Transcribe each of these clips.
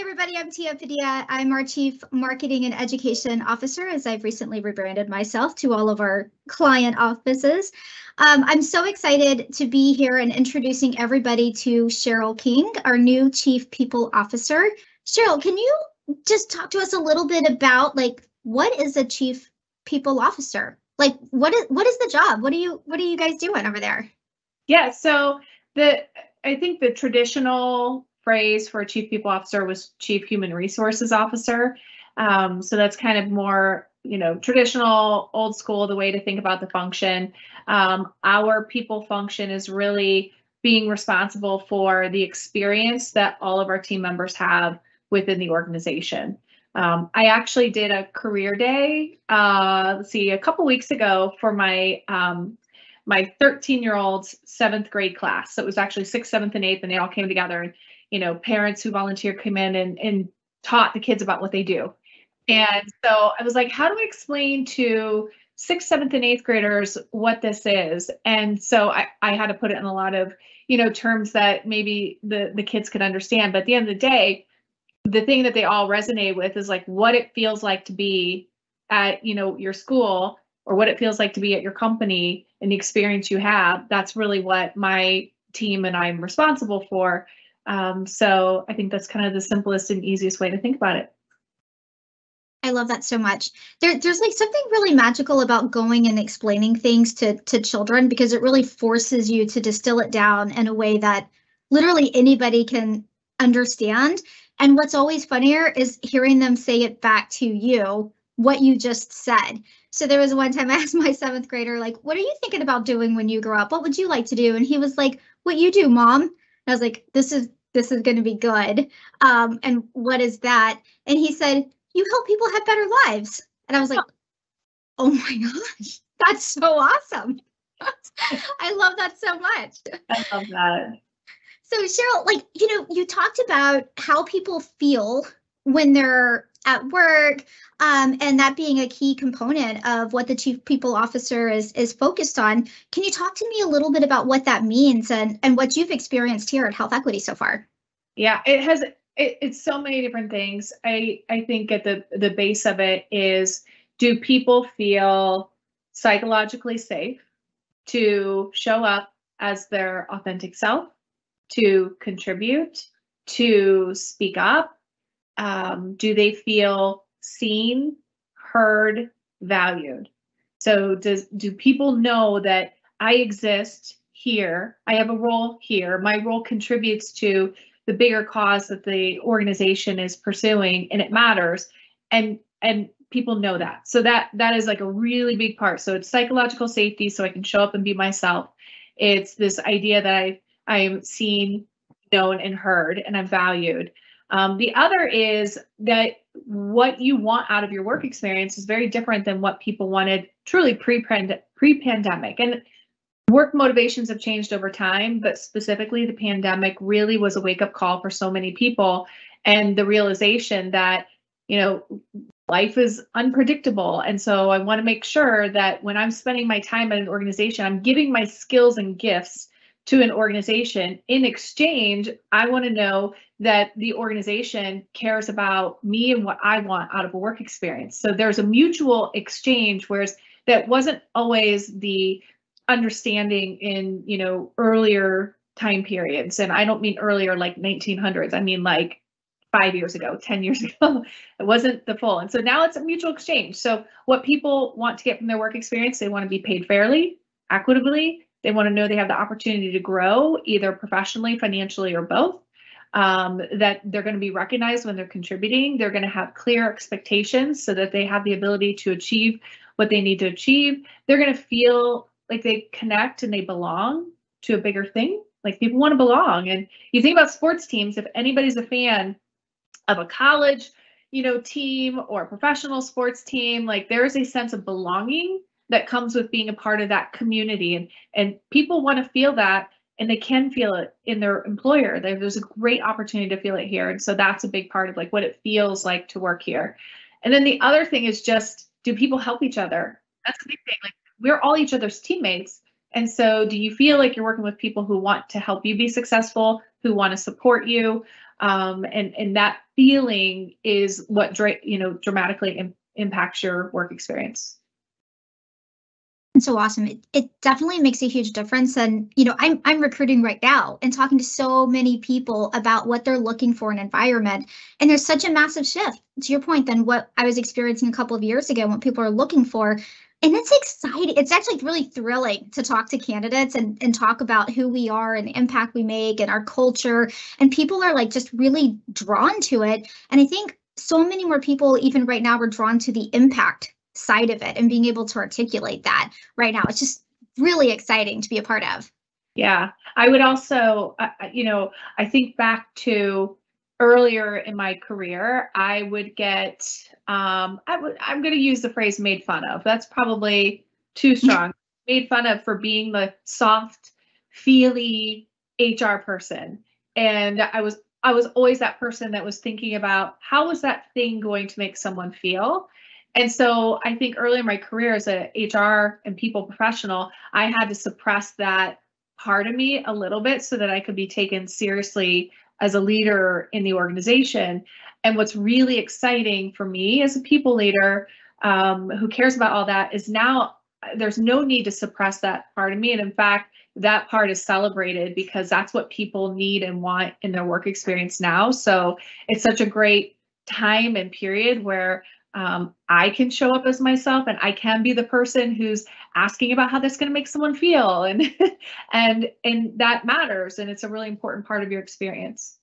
everybody. I'm Tia Padia. I'm our Chief Marketing and Education Officer, as I've recently rebranded myself to all of our client offices. Um, I'm so excited to be here and introducing everybody to Cheryl King, our new Chief People Officer. Cheryl, can you just talk to us a little bit about like what is a Chief People Officer? Like what is what is the job? What do you what are you guys doing over there? Yeah, so the I think the traditional phrase for a chief people officer was chief human resources officer. Um, so that's kind of more, you know, traditional, old school, the way to think about the function. Um, our people function is really being responsible for the experience that all of our team members have within the organization. Um, I actually did a career day, uh, let's see, a couple weeks ago for my um, my 13 year old's seventh grade class. So it was actually sixth, seventh, and eighth, and they all came together. And you know, parents who volunteer came in and, and taught the kids about what they do. And so I was like, how do I explain to sixth, seventh, and eighth graders what this is? And so I, I had to put it in a lot of, you know, terms that maybe the, the kids could understand. But at the end of the day, the thing that they all resonate with is like what it feels like to be at, you know, your school or what it feels like to be at your company and the experience you have. That's really what my team and I'm responsible for. Um, so I think that's kind of the simplest and easiest way to think about it. I love that so much. There, there's like something really magical about going and explaining things to to children because it really forces you to distill it down in a way that literally anybody can understand. And what's always funnier is hearing them say it back to you what you just said. So there was one time I asked my seventh grader, like, what are you thinking about doing when you grow up? What would you like to do? And he was like, what you do, mom. I was like, this is this is going to be good. Um, and what is that? And he said, you help people have better lives. And I was like, oh my gosh, that's so awesome. I love that so much. I love that. So Cheryl, like, you know, you talked about how people feel when they're at work um, and that being a key component of what the chief people officer is is focused on. Can you talk to me a little bit about what that means and and what you've experienced here at HealthEquity so far? Yeah it has it, it's so many different things. I i think at the the base of it is do people feel psychologically safe to show up as their authentic self to contribute to speak up um, do they feel seen, heard, valued? So does do people know that I exist here? I have a role here. My role contributes to the bigger cause that the organization is pursuing and it matters. And and people know that. So that that is like a really big part. So it's psychological safety so I can show up and be myself. It's this idea that I I am seen, known and heard and I'm valued. Um, the other is that what you want out of your work experience is very different than what people wanted truly pre-pandemic. And work motivations have changed over time, but specifically the pandemic really was a wake-up call for so many people and the realization that, you know, life is unpredictable. And so I want to make sure that when I'm spending my time at an organization, I'm giving my skills and gifts to an organization. In exchange, I want to know that the organization cares about me and what I want out of a work experience. So there's a mutual exchange, whereas that wasn't always the understanding in you know earlier time periods. And I don't mean earlier like 1900s. I mean like five years ago, 10 years ago. it wasn't the full. And so now it's a mutual exchange. So what people want to get from their work experience, they want to be paid fairly, equitably, they want to know they have the opportunity to grow either professionally, financially, or both. Um, that they're going to be recognized when they're contributing. They're going to have clear expectations so that they have the ability to achieve what they need to achieve. They're going to feel like they connect and they belong to a bigger thing. Like people want to belong. And you think about sports teams, if anybody's a fan of a college, you know, team or a professional sports team, like there is a sense of belonging that comes with being a part of that community. And and people want to feel that and they can feel it in their employer. There's a great opportunity to feel it here. And so that's a big part of like what it feels like to work here. And then the other thing is just do people help each other? That's a big thing. Like we're all each other's teammates. And so do you feel like you're working with people who want to help you be successful who want to support you? Um, and and that feeling is what dra- you know dramatically Im- impacts your work experience. It's so awesome. It, it definitely makes a huge difference. And, you know, I'm, I'm recruiting right now and talking to so many people about what they're looking for in environment. And there's such a massive shift to your point than what I was experiencing a couple of years ago, what people are looking for. And it's exciting. It's actually really thrilling to talk to candidates and, and talk about who we are and the impact we make and our culture. And people are like just really drawn to it. And I think so many more people, even right now, are drawn to the impact side of it and being able to articulate that right now. It's just really exciting to be a part of. Yeah, I would also, uh, you know, I think back to earlier in my career, I would get, um, I would, I'm going to use the phrase made fun of. That's probably too strong. made fun of for being the soft, feely HR person. And I was, I was always that person that was thinking about how was that thing going to make someone feel? And so I think early in my career as a HR and people professional, I had to suppress that part of me a little bit so that I could be taken seriously as a leader in the organization. And what's really exciting for me as a people leader um, who cares about all that is now there's no need to suppress that part of me. And in fact, that part is celebrated because that's what people need and want in their work experience now. So it's such a great time and period where um, I can show up as myself and I can be the person who's asking about how that's going to make someone feel and and and that matters and it's a really important part of your experience.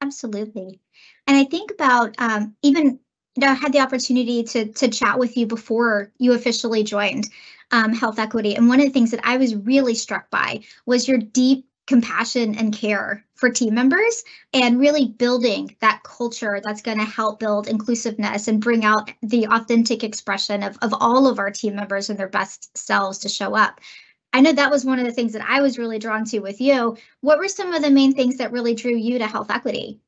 Absolutely. And I think about um, even you know, I had the opportunity to to chat with you before you officially joined um, HealthEquity. And one of the things that I was really struck by was your deep compassion and care for team members and really building that culture that's going to help build inclusiveness and bring out the authentic expression of, of all of our team members and their best selves to show up. I know that was one of the things that I was really drawn to with you. What were some of the main things that really drew you to HealthEquity?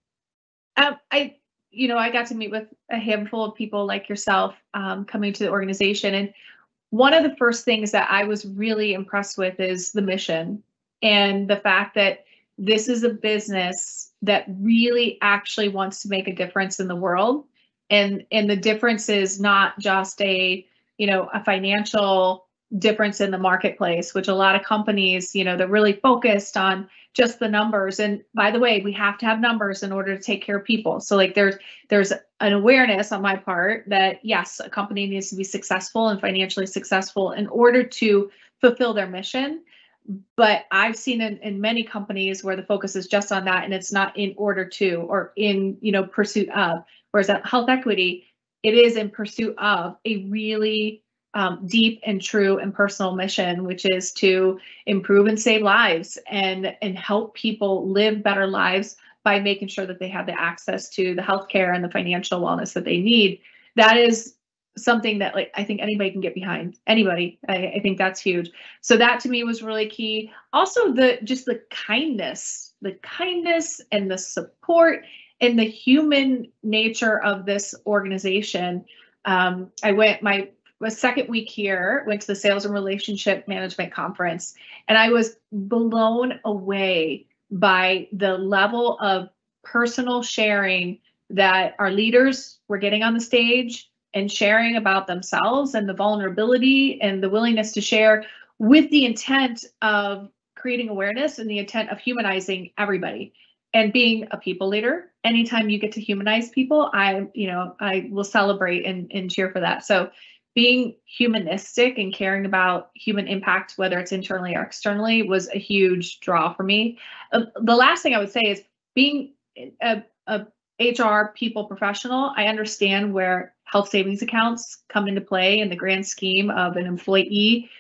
Um, I, you know, I got to meet with a handful of people like yourself um, coming to the organization. And one of the first things that I was really impressed with is the mission and the fact that this is a business that really actually wants to make a difference in the world. And and the difference is not just a you know a financial difference in the marketplace which a lot of companies you know they're really focused on just the numbers. And by the way we have to have numbers in order to take care of people. So like there's there's an awareness on my part that yes a company needs to be successful and financially successful in order to fulfill their mission but I've seen in, in many companies where the focus is just on that and it's not in order to or in you know pursuit of. Whereas at HealthEquity, it is in pursuit of a really um, deep and true and personal mission, which is to improve and save lives and and help people live better lives by making sure that they have the access to the healthcare and the financial wellness that they need. That is something that like I think anybody can get behind. Anybody, I, I, think that's huge. So that to me was really key. Also, the just the kindness, the kindness and the support and the human nature of this organization. Um, I went my my second week here, went to the Sales and Relationship Management Conference, and I was blown away by the level of personal sharing that our leaders were getting on the stage and sharing about themselves and the vulnerability and the willingness to share with the intent of creating awareness and the intent of humanizing everybody and being a people leader. Anytime you get to humanize people i you know i will celebrate and, and cheer for that. So being humanistic and caring about human impact whether it's internally or externally was a huge draw for me. Uh, the last thing i would say is being a, a hr people professional i understand where health savings accounts come into play in the grand scheme of an employee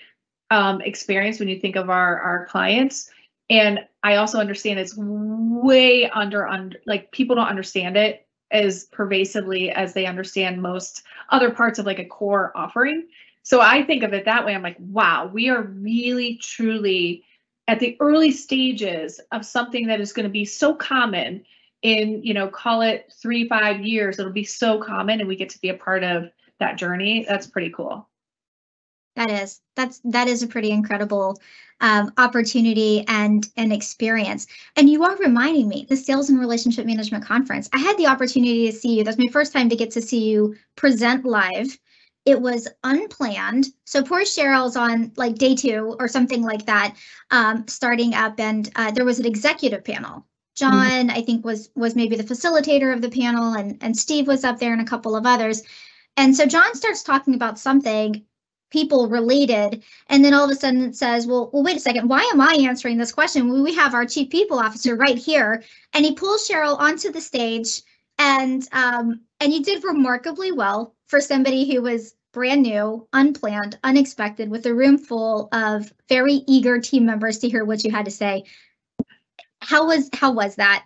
um, experience when you think of our, our clients. And I also understand it's way under, under, like people don't understand it as pervasively as they understand most other parts of like a core offering. So I think of it that way. I'm like, wow, we are really truly at the early stages of something that is going to be so common in you know call it three five years it'll be so common and we get to be a part of that journey that's pretty cool That is that's that is a pretty incredible um, opportunity and an experience. And you are reminding me the Sales and Relationship Management Conference. I had the opportunity to see you. That's my first time to get to see you present live. It was unplanned. So poor Cheryl's on like day two or something like that, um, starting up, and uh, there was an executive panel. John, I think, was was maybe the facilitator of the panel, and and Steve was up there, and a couple of others. And so John starts talking about something people related. And then all of a sudden it says, well, well, wait a second, why am I answering this question? We have our chief people officer right here. And he pulls Cheryl onto the stage and um, and you did remarkably well for somebody who was brand new, unplanned, unexpected, with a room full of very eager team members to hear what you had to say. How was how was that?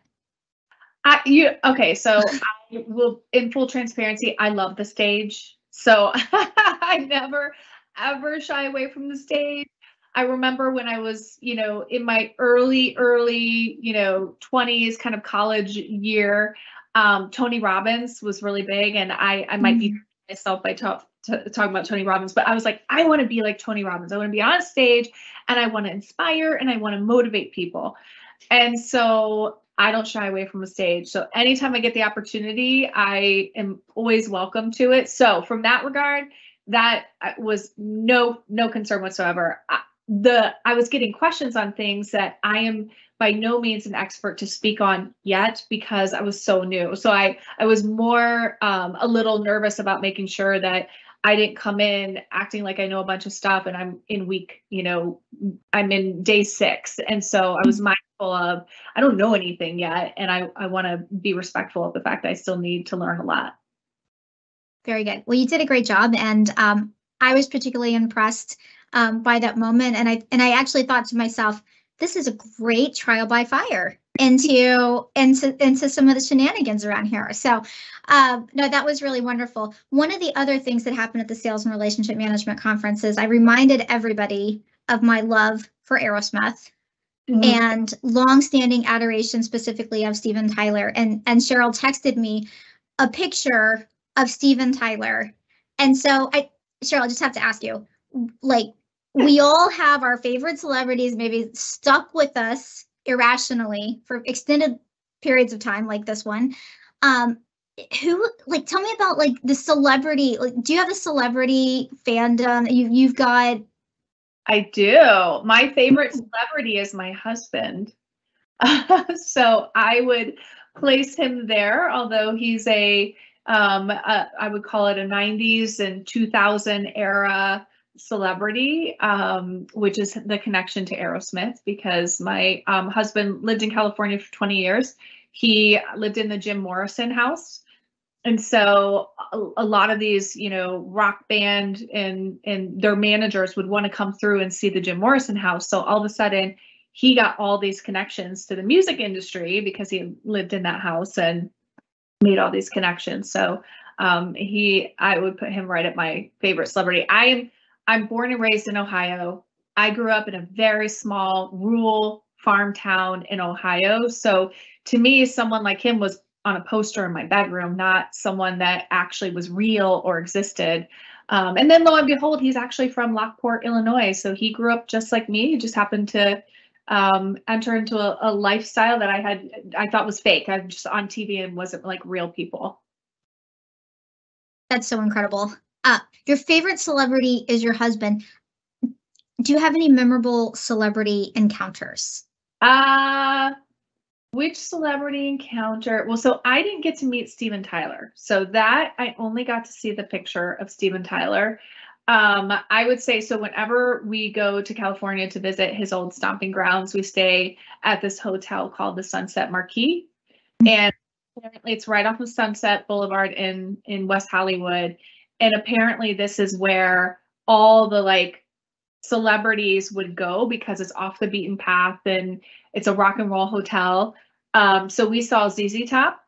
I, you okay? So I will, in full transparency, I love the stage. So I never ever shy away from the stage. I remember when I was, you know, in my early, early, you know, 20s kind of college year, um, Tony Robbins was really big. And I, I might mm-hmm. be myself by talk, t- talking about Tony Robbins, but I was like, I want to be like Tony Robbins. I want to be on stage and I want to inspire and I want to motivate people. And so I don't shy away from a stage. So anytime I get the opportunity, I am always welcome to it. So from that regard, that uh, was no no concern whatsoever. I, the I was getting questions on things that I am by no means an expert to speak on yet because I was so new. So I I was more um, a little nervous about making sure that I didn't come in acting like I know a bunch of stuff and I'm in week, you know, I'm in day six. And so I was mindful of I don't know anything yet. And I, I want to be respectful of the fact I still need to learn a lot. Very good. Well, you did a great job, and um, I was particularly impressed um, by that moment. And I and I actually thought to myself, this is a great trial by fire into into into some of the shenanigans around here. So, um, no, that was really wonderful. One of the other things that happened at the Sales and Relationship Management conferences, I reminded everybody of my love for Aerosmith. Mm-hmm. and long-standing adoration specifically of Steven Tyler. And and Cheryl texted me a picture of Steven Tyler. And so I Cheryl, I just have to ask you, like we all have our favorite celebrities maybe stuck with us irrationally for extended periods of time like this one. Um who like tell me about like the celebrity like do you have a celebrity fandom you you've got I do. My favorite celebrity is my husband. so I would place him there, although he's a um, uh, I would call it a 90s and 2000 era celebrity, um, which is the connection to Aerosmith because my um, husband lived in California for 20 years. He lived in the Jim Morrison house. And so a, a lot of these, you know, rock band and and their managers would want to come through and see the Jim Morrison house. So all of a sudden he got all these connections to the music industry because he lived in that house and made all these connections. So um, he, I would put him right at my favorite celebrity. I am, I'm born and raised in Ohio. I grew up in a very small rural farm town in Ohio. So to me, someone like him was on a poster in my bedroom, not someone that actually was real or existed. Um, and then lo and behold, he's actually from Lockport, Illinois. So he grew up just like me. He just happened to um, enter into a, a, lifestyle that I had I thought was fake. I'm just on TV and wasn't like real people. That's so incredible. Uh, your favorite celebrity is your husband. Do you have any memorable celebrity encounters? Uh which celebrity encounter? Well, so I didn't get to meet Steven Tyler. So that I only got to see the picture of Steven Tyler. Um, I would say so. Whenever we go to California to visit his old stomping grounds, we stay at this hotel called the Sunset Marquis, mm-hmm. and it's right off of Sunset Boulevard in in West Hollywood. And apparently, this is where all the like celebrities would go because it's off the beaten path and it's a rock and roll hotel. Um, so we saw ZZ Top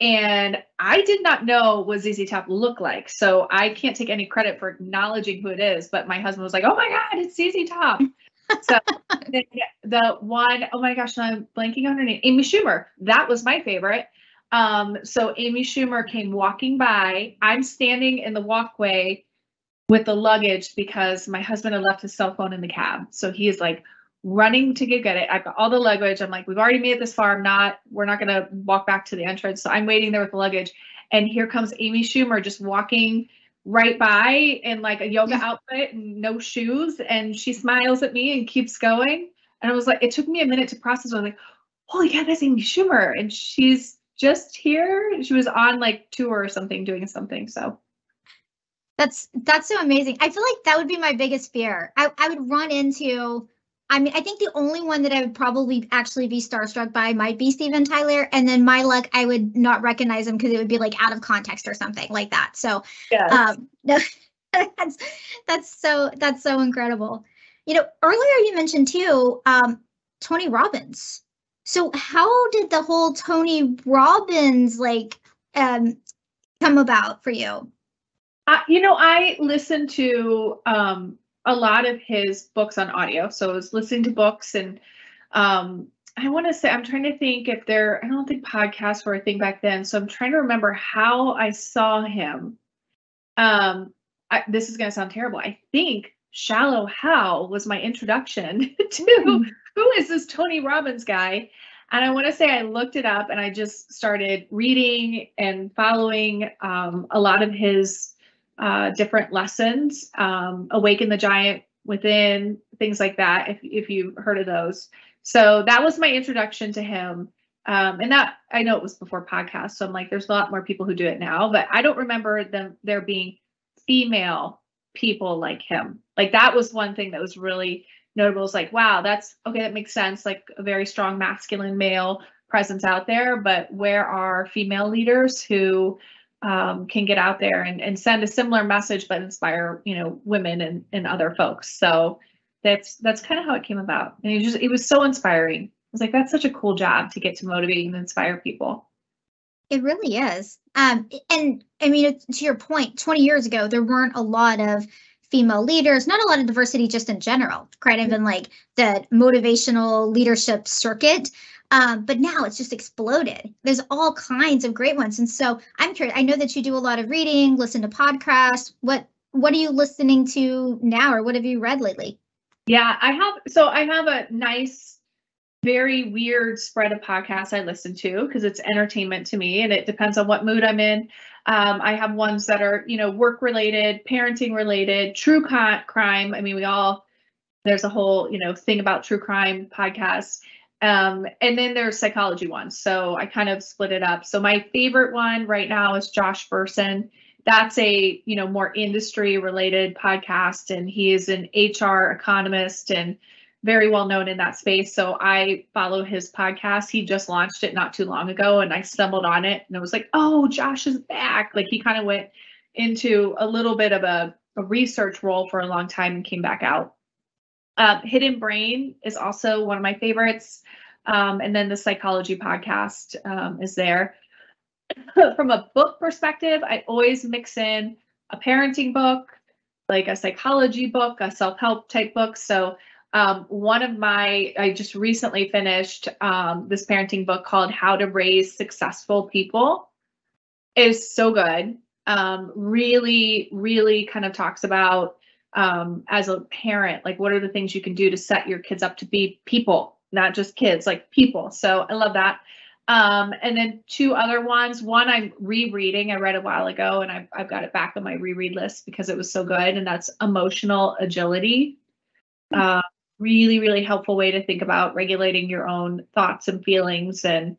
and I did not know what ZZ Top looked like. So I can't take any credit for acknowledging who it is, but my husband was like, oh my God, it's ZZ Top. so the, the one, oh my gosh, I'm blanking on her name, Amy Schumer. That was my favorite. Um, so Amy Schumer came walking by. I'm standing in the walkway with the luggage because my husband had left his cell phone in the cab. So he is like running to go get it. I've got all the luggage. I'm like, we've already made it this far. I'm not, we're not gonna walk back to the entrance. So I'm waiting there with the luggage. And here comes Amy Schumer just walking right by in like a yoga outfit and no shoes. And she smiles at me and keeps going. And I was like, it took me a minute to process. I was like, holy God, that's Amy Schumer. And she's just here. She was on like tour or something, doing something. So That's that's so amazing. I feel like that would be my biggest fear. I, I would run into I mean, I think the only one that I would probably actually be starstruck by might be Steven Tyler. And then my luck, I would not recognize him because it would be like out of context or something like that. So yeah. um no, that's that's so that's so incredible. You know, earlier you mentioned too, um, Tony Robbins. So how did the whole Tony Robbins like um come about for you? Uh, you know, I listened to um, a lot of his books on audio. So I was listening to books and um, I want to say, I'm trying to think if there, I don't think podcasts were a thing back then. So I'm trying to remember how I saw him. Um, I, this is going to sound terrible. I think Shallow Hal was my introduction to Mm. Who is this Tony Robbins guy. And I want to say I looked it up and I just started reading and following um, a lot of his uh, different lessons, um, Awaken the Giant Within, things like that, if, if you've heard of those. So that was my introduction to him. Um, and that I know it was before podcasts, so I'm like, there's a lot more people who do it now, but I don't remember them there being female people like him. Like that was one thing that was really notable. Is like, wow, that's okay, that makes sense. Like a very strong masculine male presence out there, but where are female leaders who um, can get out there and, and send a similar message but inspire you know women and, and other folks so that's that's kind of how it came about and it just it was so inspiring i was like that's such a cool job to get to motivate and inspire people It really is. Um, and I mean, to your point, 20 years ago, there weren't a lot of female leaders, not a lot of diversity just in general, kind of in like the motivational leadership circuit. Um, but now it's just exploded. There's all kinds of great ones. And so I'm curious, I know that you do a lot of reading, listen to podcasts. What what are you listening to now or what have you read lately? yeah i have so i have a nice very weird spread of podcasts i listen to because it's entertainment to me and it depends on what mood i'm in. Um, i have ones that are you know work related parenting related true crime. I mean we all there's a whole you know thing about true crime podcasts. Um, and then there's psychology ones so i kind of split it up. So my favorite one right now is josh Bersin. that's a you know more industry related podcast and he is an hr economist and very well known in that space. So i follow his podcast. He just launched it not too long ago and i stumbled on it and i was like oh josh is back. Like he kind of went into a little bit of a, a research role for a long time and came back out. Um, hidden brain is also one of my favorites. Um, and then the psychology podcast um, is there. From a book perspective, I always mix in a parenting book, like a psychology book, a self help type book. So, um, one of my, I just recently finished um, this parenting book called How to Raise Successful People. It is so good. Um, really, really kind of talks about um, as a parent, like what are the things you can do to set your kids up to be people, not just kids, like people. So, I love that. Um, and then two other ones. One I'm rereading. I read a while ago, and I've I've got it back on my reread list because it was so good. And that's emotional agility. Uh, really, really helpful way to think about regulating your own thoughts and feelings, and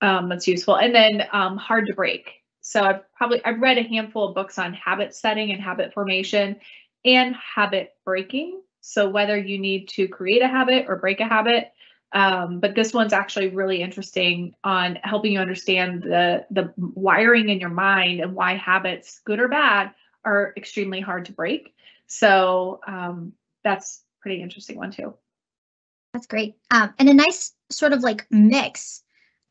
um, that's useful. And then um, hard to break. So I've probably I've read a handful of books on habit setting and habit formation, and habit breaking. So whether you need to create a habit or break a habit, um, but this one's actually really interesting on helping you understand the the wiring in your mind and why habits, good or bad, are extremely hard to break. So um, that's pretty interesting one too. That's great. Um, and a nice sort of like mix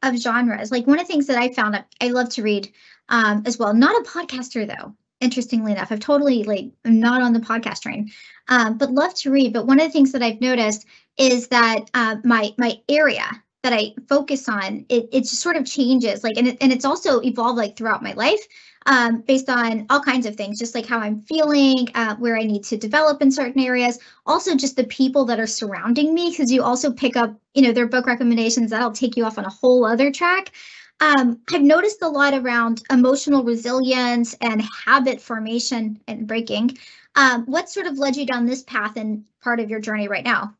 of genres. Like one of the things that I found I, I love to read um, as well. Not a podcaster though. Interestingly enough, I've totally like I'm not on the podcast train, um, but love to read. But one of the things that I've noticed is that uh, my my area that I focus on, it, it just sort of changes. Like, and, it, and it's also evolved like throughout my life um, based on all kinds of things, just like how I'm feeling, uh, where I need to develop in certain areas. Also, just the people that are surrounding me, because you also pick up, you know, their book recommendations that'll take you off on a whole other track. Um, I've noticed a lot around emotional resilience and habit formation and breaking. Um, what sort of led you down this path and part of your journey right now?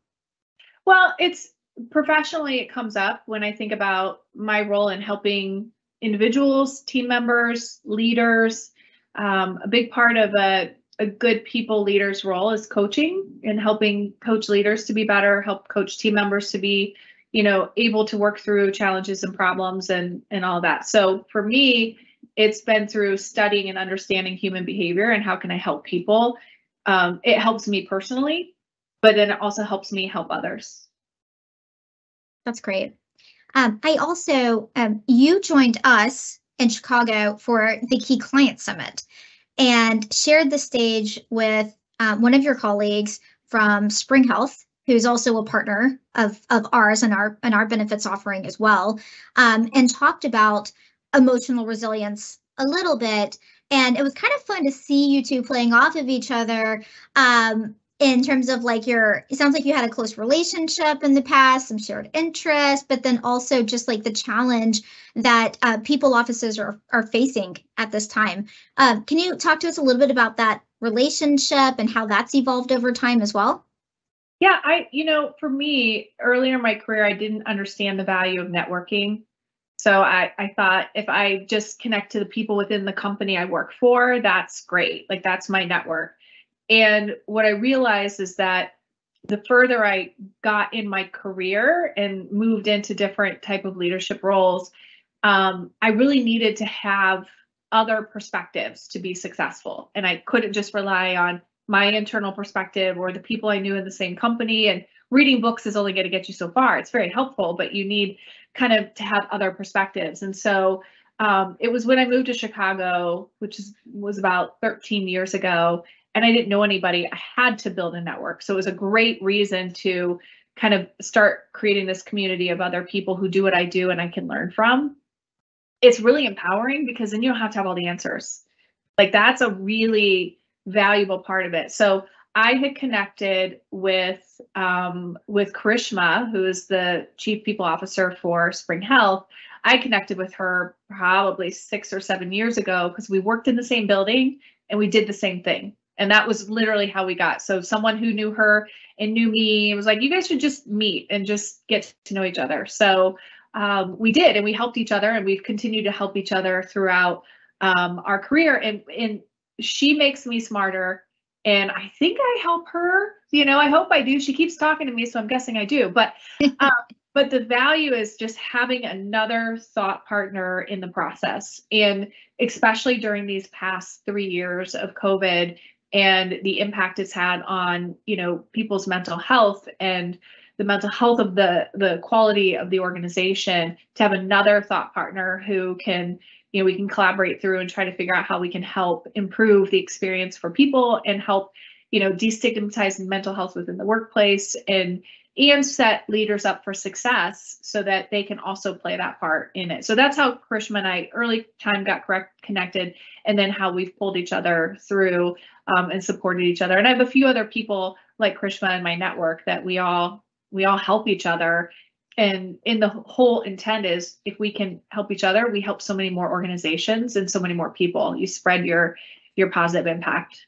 Well, it's professionally, it comes up when I think about my role in helping individuals, team members, leaders. Um, a big part of a, a good people leader's role is coaching and helping coach leaders to be better, help coach team members to be, you know, able to work through challenges and problems and and all that. So for me, it's been through studying and understanding human behavior and how can I help people. Um, it helps me personally, but then it also helps me help others. That's great. Um, I also, um, you joined us in Chicago for the Key Client Summit and shared the stage with um, one of your colleagues from Spring Health, who's also a partner of, of ours and our and our benefits offering as well, um, and talked about emotional resilience a little bit. And it was kind of fun to see you two playing off of each other um, in terms of like your it sounds like you had a close relationship in the past some shared interest but then also just like the challenge that uh, people offices are, are facing at this time um, can you talk to us a little bit about that relationship and how that's evolved over time as well yeah i you know for me earlier in my career i didn't understand the value of networking so I, I thought if I just connect to the people within the company I work for, that's great. Like that's my network. And what I realized is that the further I got in my career and moved into different type of leadership roles, um, I really needed to have other perspectives to be successful. And I couldn't just rely on my internal perspective or the people I knew in the same company. And reading books is only going to get you so far. It's very helpful, but you need kind of to have other perspectives. And so um, it was when I moved to Chicago, which is, was about 13 years ago, and I didn't know anybody. I had to build a network. So it was a great reason to kind of start creating this community of other people who do what I do and I can learn from. It's really empowering because then you don't have to have all the answers. Like that's a really valuable part of it. So I had connected with um, with Karishma, who is the chief people officer for Spring Health. I connected with her probably six or seven years ago because we worked in the same building and we did the same thing. And that was literally how we got. So someone who knew her and knew me was like, you guys should just meet and just get to know each other. So um, we did, and we helped each other, and we've continued to help each other throughout um, our career. And and she makes me smarter, and I think I help her. You know, I hope I do. She keeps talking to me, so I'm guessing I do. But um, but the value is just having another thought partner in the process, and especially during these past three years of COVID and the impact it's had on you know people's mental health and the mental health of the the quality of the organization to have another thought partner who can you know we can collaborate through and try to figure out how we can help improve the experience for people and help you know destigmatize mental health within the workplace and and set leaders up for success so that they can also play that part in it. So that's how Karishma and I early time got correct connected, and then how we've pulled each other through um, and supported each other. And I have a few other people like Karishma in my network that we all we all help each other. And in the whole intent is if we can help each other, we help so many more organizations and so many more people. You spread your your positive impact.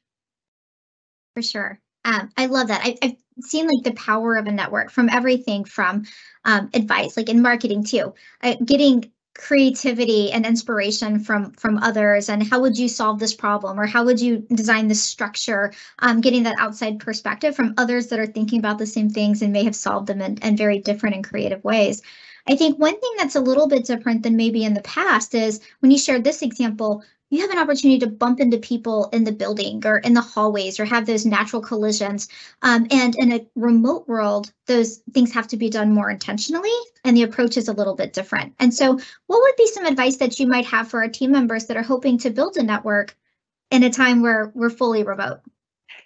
For sure. Um, I love that. I, I've seen like the power of a network from everything from um, advice, like in marketing too, uh, getting creativity and inspiration from from others and how would you solve this problem or how would you design this structure um, getting that outside perspective from others that are thinking about the same things and may have solved them in, in very different and creative ways i think one thing that's a little bit different than maybe in the past is when you shared this example you have an opportunity to bump into people in the building or in the hallways or have those natural collisions. Um, and in a remote world, those things have to be done more intentionally and the approach is a little bit different. And so what would be some advice that you might have for our team members that are hoping to build a network in a time where we're fully remote?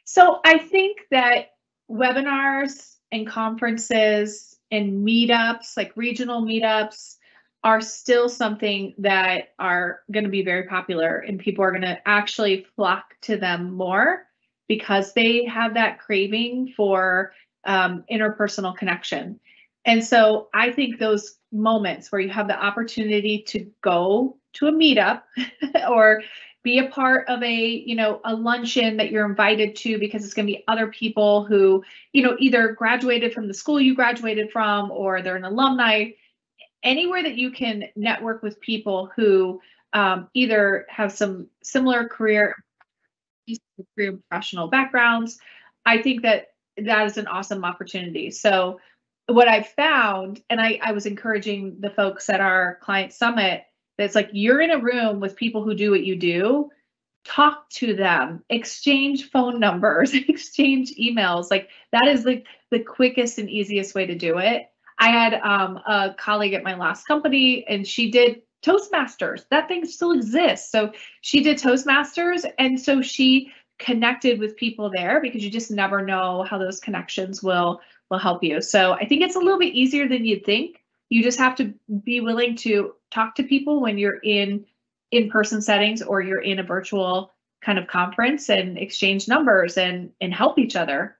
So I think that webinars and conferences and meetups, like regional meetups, are still something that are going to be very popular and people are going to actually flock to them more because they have that craving for um, interpersonal connection. And so I think those moments where you have the opportunity to go to a meetup or be a part of a you know a luncheon that you're invited to because it's going to be other people who you know either graduated from the school you graduated from or they're an alumni. Anywhere that you can network with people who um, either have some similar career career professional backgrounds i think that that is an awesome opportunity. So what i've found and i, I was encouraging the folks at our client summit it's like you're in a room with people who do what you do talk to them exchange phone numbers exchange emails. Like that is like the quickest and easiest way to do it. I had um, a colleague at my last company and she did toastmasters. That thing still exists. So she did toastmasters and so she connected with people there because you just never know how those connections will will help you. So i think it's a little bit easier than you'd think. You just have to be willing to talk to people when you're in in-person settings or you're in a virtual kind of conference and exchange numbers and and help each other.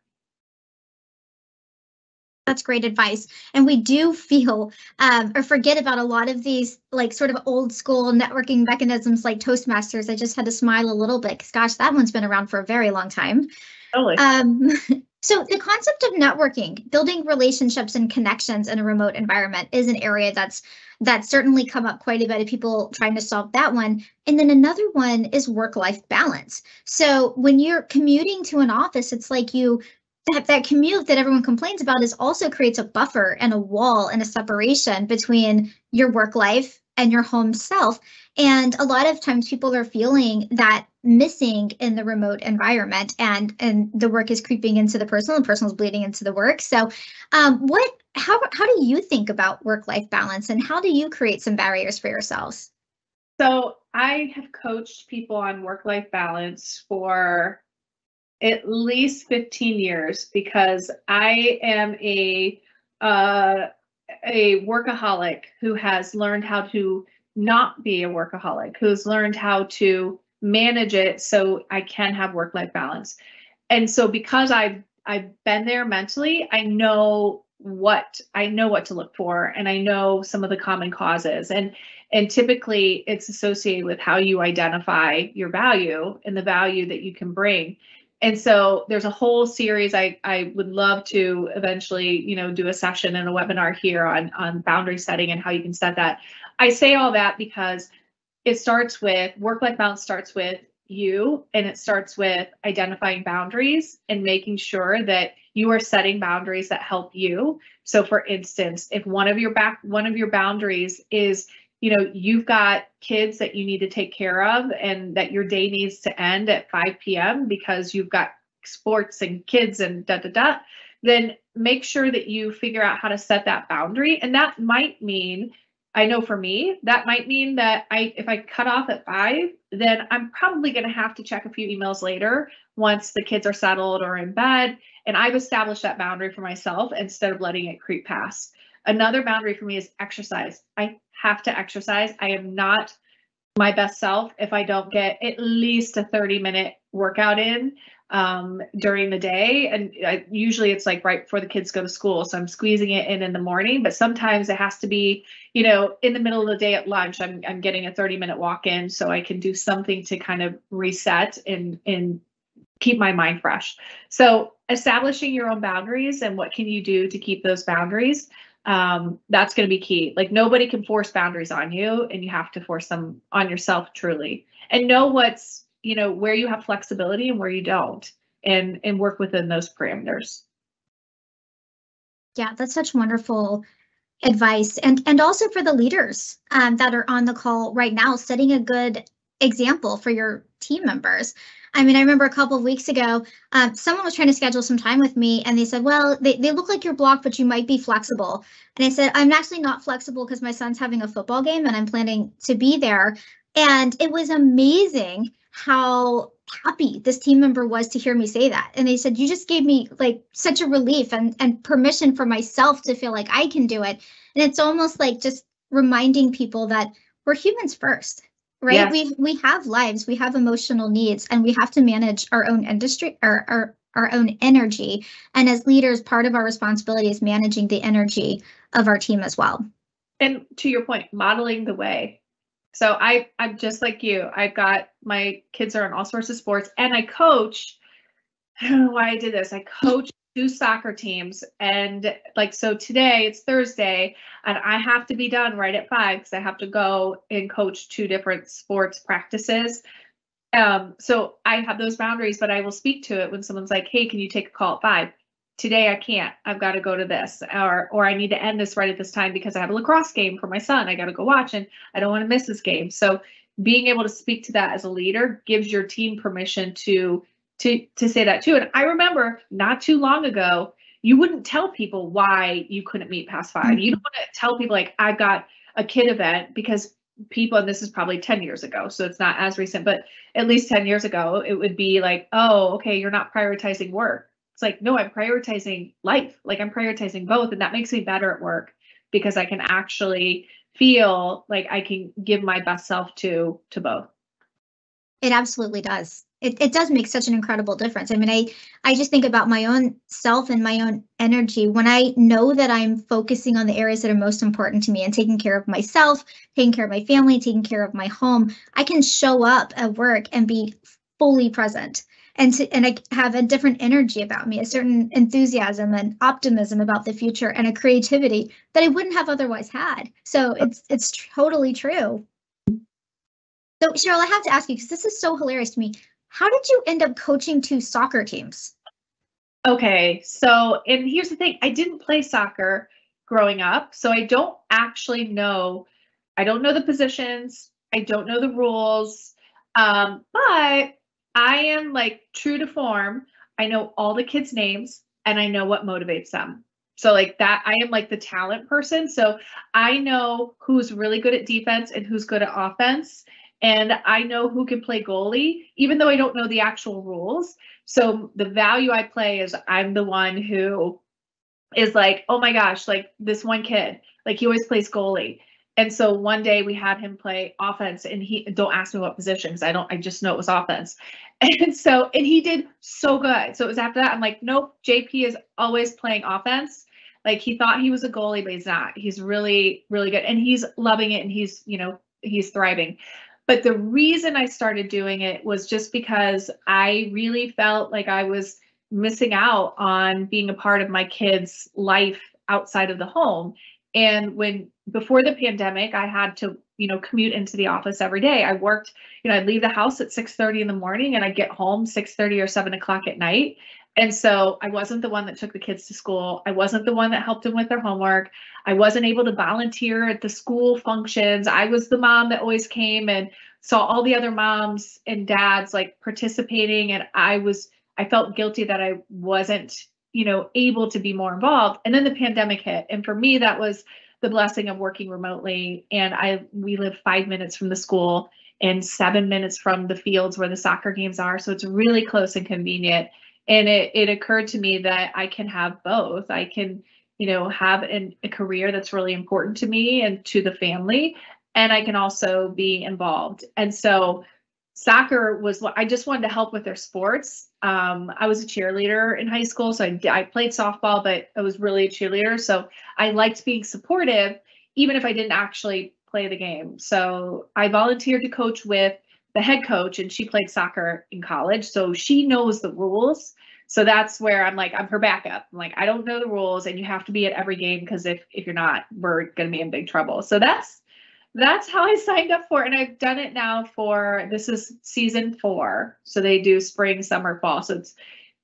That's great advice. And we do feel um, or forget about a lot of these like sort of old school networking mechanisms like toastmasters. I just had to smile a little bit because gosh that one's been around for a very long time totally. um, So the concept of networking, building relationships and connections in a remote environment is an area that's that's certainly come up quite a bit of people trying to solve that one. And then another one is work-life balance. So when you're commuting to an office, it's like you that, that commute that everyone complains about is also creates a buffer and a wall and a separation between your work life and your home self. And a lot of times people are feeling that missing in the remote environment and and the work is creeping into the personal and personal is bleeding into the work. So um, what how how do you think about work-life balance and how do you create some barriers for yourselves? So I have coached people on work-life balance for at least 15 years because I am a uh, a workaholic who has learned how to not be a workaholic, who's learned how to manage it so I can have work life balance. And so because I've I've been there mentally, I know what I know what to look for and I know some of the common causes. And and typically it's associated with how you identify your value and the value that you can bring. And so there's a whole series I, I would love to eventually you know do a session and a webinar here on on boundary setting and how you can set that. I say all that because it starts with work life balance starts with you and it starts with identifying boundaries and making sure that you are setting boundaries that help you. So for instance if one of your back one of your boundaries is you know you've got kids that you need to take care of and that your day needs to end at 5 p.m because you've got sports and kids and da da da then make sure that you figure out how to set that boundary. And that might mean i know for me that might mean that i if i cut off at 5 then i'm probably going to have to check a few emails later once the kids are settled or in bed and i've established that boundary for myself instead of letting it creep past another boundary for me is exercise i have to exercise. I am not my best self if I don't get at least a 30 minute workout in um, during the day. And I, usually it's like right before the kids go to school. So I'm squeezing it in in the morning, but sometimes it has to be, you know, in the middle of the day at lunch, I'm, I'm getting a 30 minute walk in so I can do something to kind of reset and, and keep my mind fresh. So establishing your own boundaries and what can you do to keep those boundaries um, that's going to be key. Like nobody can force boundaries on you, and you have to force them on yourself truly. And know what's you know where you have flexibility and where you don't, and and work within those parameters. Yeah, that's such wonderful advice, and and also for the leaders um, that are on the call right now, setting a good example for your team members. I mean, I remember a couple of weeks ago, um, someone was trying to schedule some time with me and they said, well, they, they look like you're blocked, but you might be flexible. And I said, I'm actually not flexible because my son's having a football game and I'm planning to be there. And it was amazing how happy this team member was to hear me say that. And they said, you just gave me like such a relief and, and permission for myself to feel like I can do it. And it's almost like just reminding people that we're humans first, right? Yes. We we have lives, we have emotional needs, and we have to manage our own industry or our our own energy. And as leaders, part of our responsibility is managing the energy of our team as well. and to your point modeling the way so i i'm just like you i've got my kids are in all sorts of sports and i coach i don't know why i did this i coach two soccer teams and like so today it's thursday and i have to be done right at five because i have to go and coach two different sports practices. Um so i have those boundaries but i will speak to it when someone's like hey can you take a call at five today I can't. I've got to go to this or or I need to end this right at this time because I have a lacrosse game for my son. I got to go watch and I don't want to miss this game. So being able to speak to that as a leader gives your team permission to to to say that too. And I remember not too long ago, you wouldn't tell people why you couldn't meet past 5 You don't want to tell people like I've got a kid event because people and this is probably 10 years ago so it's not as recent but at least 10 years ago it would be like oh okay you're not prioritizing work it's like, no, I'm prioritizing life. Like I'm prioritizing both. And that makes me better at work because I can actually feel like I can give my best self to to both. It absolutely does. It, it does make such an incredible difference. I mean, I I just think about my own self and my own energy when I know that I'm focusing on the areas that are most important to me and taking care of myself, taking care of my family, taking care of my home. I can show up at work and be fully present and to, and I have a different energy about me, a certain enthusiasm and optimism about the future, and a creativity that I wouldn't have otherwise had. So it's it's totally true. So Cheryl, I have to ask you because this is so hilarious to me. How did you end up coaching two soccer teams? Okay, so and here's the thing: I didn't play soccer growing up, so I don't actually know. I don't know the positions. I don't know the rules. Um, but I am like true to form. I know all the kids' names and I know what motivates them. So like that, I am like the talent person. So I know who's really good at defense and who's good at offense. And I know who can play goalie, even though I don't know the actual rules. So the value I play is I'm the one who is like, oh my gosh, like this one kid, like he always plays goalie. And so one day we had him play offense and he don't ask me what position because I don't I just know it was offense. And so and he did so good. So it was after that I'm like, nope, JP is always playing offense. Like he thought he was a goalie, but he's not. He's really, really good. And he's loving it and he's, you know, he's thriving. But the reason I started doing it was just because I really felt like I was missing out on being a part of my kids' life outside of the home. And when before the pandemic, I had to, you know, commute into the office every day. I worked, you know, I'd leave the house at 6 30 in the morning and I'd get home 6 30 or 7 o'clock at night. And so I wasn't the one that took the kids to school. I wasn't the one that helped them with their homework. I wasn't able to volunteer at the school functions. I was the mom that always came and saw all the other moms and dads like participating. And I was, I felt guilty that I wasn't you know able to be more involved. And then the pandemic hit. And for me that was the blessing of working remotely. And i we live five minutes from the school and seven minutes from the fields where the soccer games are. So it's really close and convenient. And it, it occurred to me that i can have both. I can you know have an, a career that's really important to me and to the family. And i can also be involved. And so soccer was what I just wanted to help with their sports. Um, I was a cheerleader in high school, so I, I played softball, but I was really a cheerleader. So I liked being supportive, even if I didn't actually play the game. So I volunteered to coach with the head coach, and she played soccer in college. So she knows the rules. So that's where I'm like, I'm her backup. I'm like, I don't know the rules, and you have to be at every game because if if you're not, we're gonna be in big trouble. So that's that's how I signed up for it. And I've done it now for this is season four. So they do spring, summer, fall. So it's,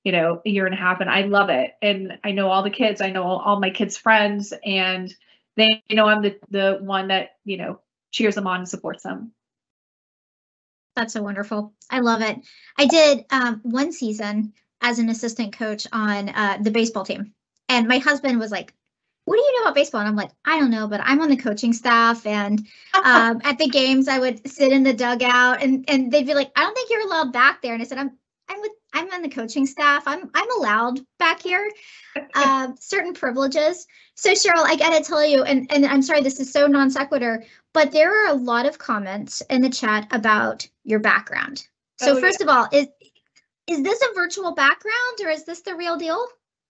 you know, a year and a half. And I love it. And I know all the kids, I know all, my kids' friends, and they you know I'm the the one that, you know, cheers them on and supports them. That's so wonderful. I love it. I did um, one season as an assistant coach on uh, the baseball team. And my husband was like, what do you know about baseball? And I'm like, I don't know, but I'm on the coaching staff and um, at the games I would sit in the dugout and and they'd be like, I don't think you're allowed back there. And I said, I'm I'm with I'm on the coaching staff. I'm I'm allowed back here. Uh, certain privileges. So Cheryl, I gotta tell you, and and I'm sorry, this is so non sequitur, but there are a lot of comments in the chat about your background. So Oh, first of all, is is this a virtual background or is this the real deal?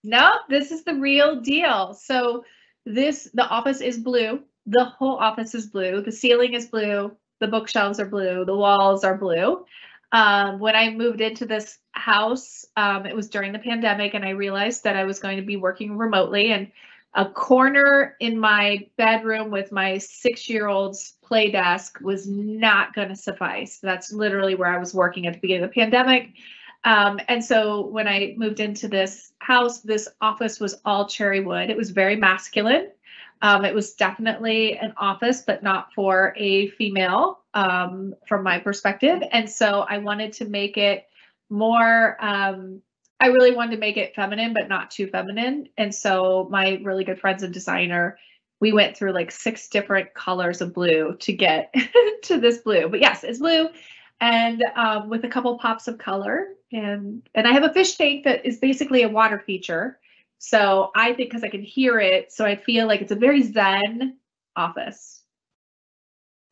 No, this is the real deal. So this the office is blue. The whole office is blue. The ceiling is blue. The bookshelves are blue. The walls are blue. Um, when I moved into this house, um, it was during the pandemic, and I realized that I was going to be working remotely. And a corner in my bedroom with my six-year-old's play desk was not going to suffice. That's literally where I was working at the beginning of the pandemic. Um, and so when I moved into this house, this office was all cherry wood. It was very masculine. Um, it was definitely an office, but not for a female um, from my perspective. And so I wanted to make it more, um, I really wanted to make it feminine, but not too feminine. And so my really good friends and designer, we went through like six different colors of blue to get to this blue. But yes, it's blue and um, with a couple pops of color. And and I have a fish tank that is basically a water feature. So I think because I can hear it, so I feel like it's a very zen office.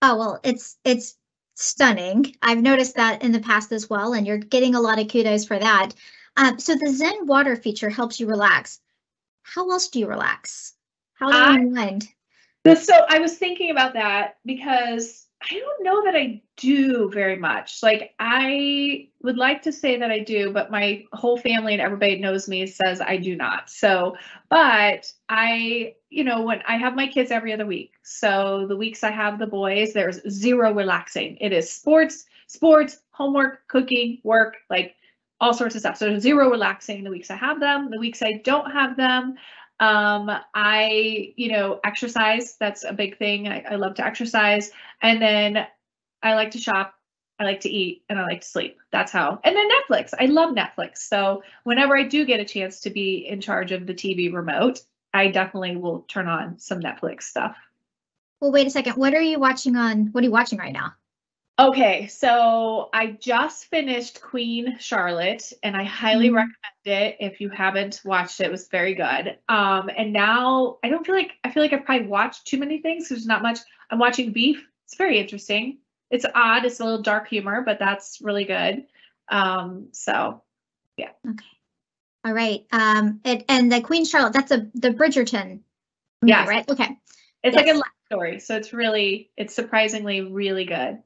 Oh well, it's it's stunning. I've noticed that in the past as well, and you're getting a lot of kudos for that. Um, so the Zen water feature helps you relax. How else do you relax? How do you unwind? So I was thinking about that because I don't know that I do very much. Like I would like to say that I do, but my whole family and everybody knows me says I do not. So, but I, you know, when I have my kids every other week. So the weeks I have the boys, there's zero relaxing. It is sports, sports, homework, cooking, work, like all sorts of stuff. So zero relaxing the weeks I have them. The weeks I don't have them, um, I, you know, exercise. That's a big thing. I, I love to exercise. And then I like to shop. I like to eat and I like to sleep. That's how. And then Netflix. I love Netflix. So whenever I do get a chance to be in charge of the TV remote, I definitely will turn on some Netflix stuff. Well, wait a second. What are you watching on? What are you watching right now? Okay, so I just finished Queen Charlotte and I highly Mhm. recommend it if you haven't watched it. It was very good. Um, and now I don't feel like I feel like I've probably watched too many things. There's not much. I'm watching Beef. It's very interesting. It's odd. It's a little dark humor, but that's really good. Um, so yeah. Okay. All right. Um, it, and the Queen Charlotte. That's a the Bridgerton. Yeah, Right. Okay. it's like a love story. So it's really, it's surprisingly really good.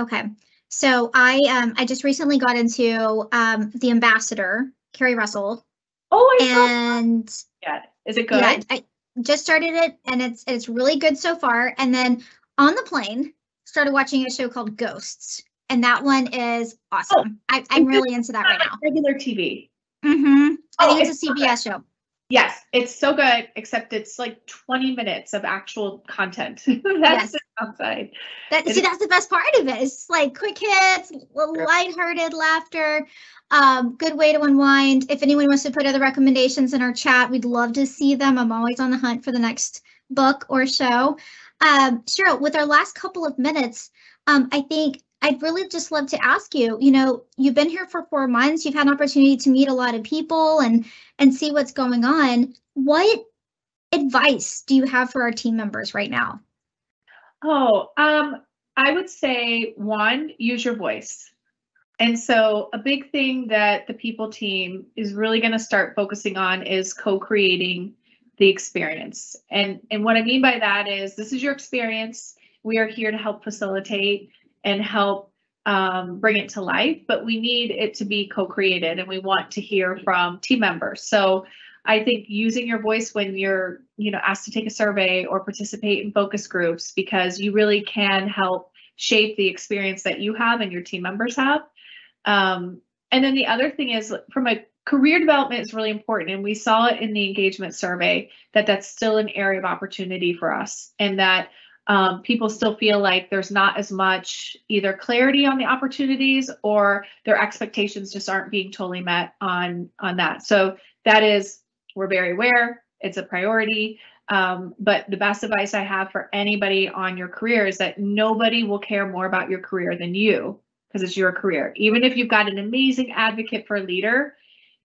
Okay. So I um I just recently got into um The Ambassador, Keri Russell, Oh, I and that. Is it good? yeah, I just started it and it's it's really good so far. And then on the plane, started watching a show called Ghosts, and that one is awesome. I, I'm really into that right now. regular TV. Mm-hmm. I Oh, think it's it's a. CBS show. Yes, it's so good, except it's like 20 minutes of actual content. That's Yes. the downside. That It see, is- that's the best part of it. It's like quick hits, lighthearted laughter, um, good way to unwind. If anyone wants to put other recommendations in our chat, we'd love to see them. I'm always on the hunt for the next book or show. Um, Cheryl, with our last couple of minutes, um, I think I'd really just love to ask you. You know, you've been here for four months. You've had an opportunity to meet a lot of people and and see what's going on. What advice do you have for our team members right now? Oh, um, I would say one, use your voice. And so a big thing that the people team is really going to start focusing on is co-creating the experience. And and what I mean by that is this is your experience. We are here to help facilitate and help um, bring it to life, but we need it to be co-created and we want to hear from team members. So I think using your voice when you're, you know, asked to take a survey or participate in focus groups because you really can help shape the experience that you have and your team members have. Um, and then the other thing is from a career development is really important and we saw it in the engagement survey that that's still an area of opportunity for us and that um, people still feel like there's not as much either clarity on the opportunities or their expectations just aren't being totally met on on that so that is we're very aware it's a priority. Um, but the best advice I have for anybody on your career is that nobody will care more about your career than you because it's your career. Even if you've got an amazing advocate for a leader,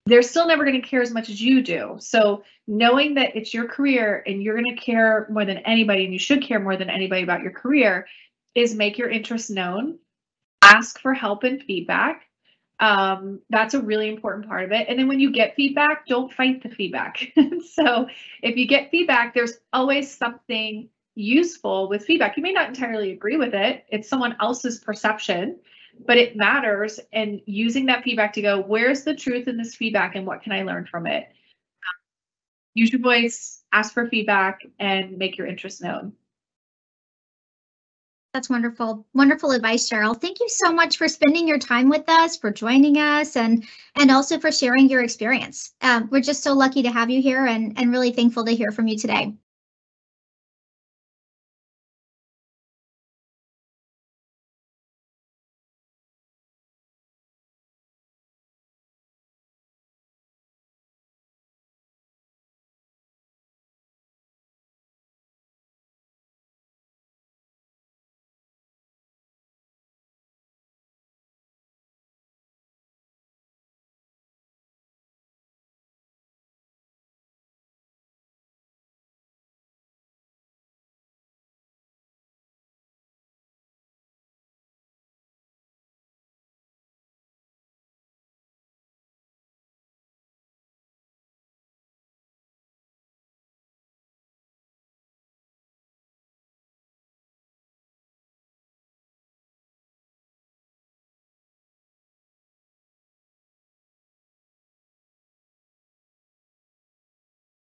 they're still never going to care as much as you do. So knowing that it's your career and you're going to care more than anybody and you should care more than anybody about your career is make your interests known, ask for help and feedback. Um, that's a really important part of it. And then when you get feedback, don't fight the feedback. so if you get feedback, there's always something useful with feedback. You may not entirely agree with it. It's someone else's perception but it matters and using that feedback to go where's the truth in this feedback and what can i learn from it use your voice ask for feedback and make your interest known That's wonderful. Wonderful advice, Cheryl. Thank you so much for spending your time with us, for joining us, and and also for sharing your experience. Um, we're just so lucky to have you here and, and really thankful to hear from you today.